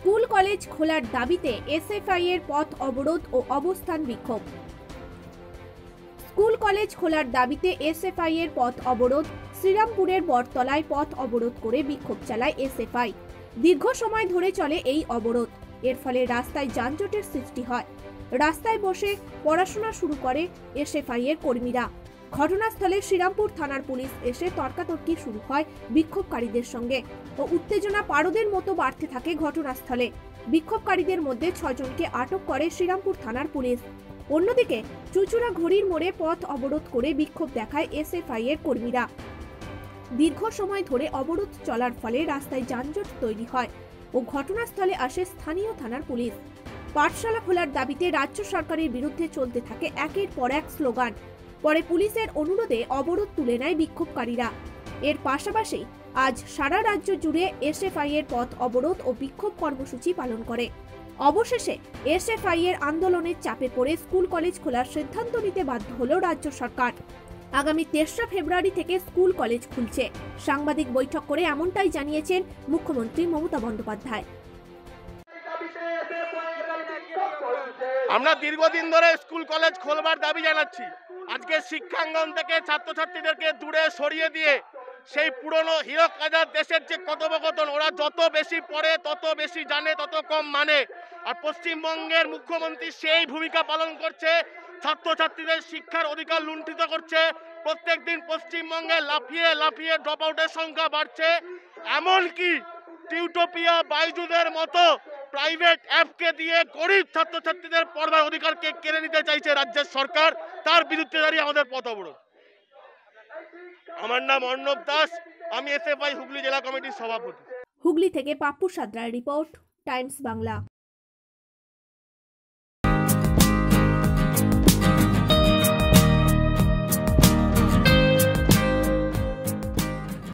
School college খোলার দাবিতে SFI এর পথ অবরোধ ও অবস্থান বিক্ষোভ। স্কুল কলেজ খোলার দাবিতে এসএফআই এর পথ অবরোধ, শ্রীরামপুরের বটতলায় পথ অবরোধ করে বিক্ষোভ চালায় এসএফআই। দীর্ঘ সময় ধরে চলে এই অবরোধ, এর ফলে রাস্তায় যানজটের সৃষ্টি হয়। রাস্তায় বসে পড়াশোনা শুরু করে এসএফআই এর কর্মীরা। ঘটনাস্থলে শ্রীরামপুর থানার পুলিশ এসে তর্কাতর্কি শুরু হয় বিক্ষোভকারীদের সঙ্গে ও উত্তেজনা পারদের মতো বাড়তে থাকে ঘটনাস্থলে। বিক্ষোভকারীদের মধ্যে ছজনকে আটক করে শ্রীরামপুর থানার পুলিশ। অন্যদিকে চুচুড়া ঘড়ির মোড়ে পথ অবরোধ করে বিক্ষোভ দেখায় এসএফআই এর কর্মীরা। দীর্ঘ সময় ধরে অবরোধ চলার ফলে রাস্তায় যানজট তৈরি হয় ও ঘটনাস্থলে আসে স্থানীয় থানার পুলিশ। পাঠশালা খোলার দাবিতে রাজ্য সরকারের বিরুদ্ধে চলতে থাকে একের পর এক স্লোগান। পরে পুলিশের অনুরোধে অবরোধ তুলে নেয় বিক্ষোভকারীরা। এর পাশাপাশি আজ সারা রাজ্য জুড়ে এসএফআই এর পথ অবরোধ ও বিক্ষোভ কর্মসূচি পালন করে। অবশেষে এসএফআই এর আন্দোলনের চাপে পড়ে স্কুল কলেজ খোলার সিদ্ধান্ত নিতে বাধ্য হল রাজ্য সরকার। আগামী তেসরা ফেব্রুয়ারি থেকে স্কুল কলেজ খুলছে। সাংবাদিক বৈঠক করে এমনটাই জানিয়েছেন মুখ্যমন্ত্রী মমতা বন্দ্যোপাধ্যায়। আমরা দীর্ঘদিন ধরে স্কুল কলেজ খোলবার দাবি জানাচ্ছি। আজকে শিক্ষাঙ্গন থেকে ছাত্রছাত্রীদেরকে দূরে সরিয়ে দিয়ে সেই পুরনো হীরক রাজার দেশের যে কথোপকথন, ওরা যত বেশি পড়ে, তত বেশি জানে, তত কম মানে। আর পশ্চিমবঙ্গের মুখ্যমন্ত্রী সেই ভূমিকা পালন করছে, ছাত্রছাত্রীদের শিক্ষার অধিকার লুণ্ঠিত করছে প্রত্যেক দিন পশ্চিমবঙ্গে লাফিয়ে লাফিয়ে ড্রপ আউটের সংখ্যা বাড়ছে। এমনকি টিউটোপিয়া, বাইজুদের মতো প্রাইভেট অ্যাপকে দিয়ে গরিব ছাত্রছাত্রীদের পড়বার অধিকারকে কেড়ে নিতে চাইছে রাজ্যের সরকার, তার বিরুদ্ধে দাঁড়িয়ে আমাদের পথ অবরোধ। আমার নাম অর্ণব দাস, আমি এসএফআই হুগলি জেলা কমিটির সভাপতি। হুগলি থেকে পাপ্পু সাদ্রার রিপোর্ট, টাইমস বাংলা।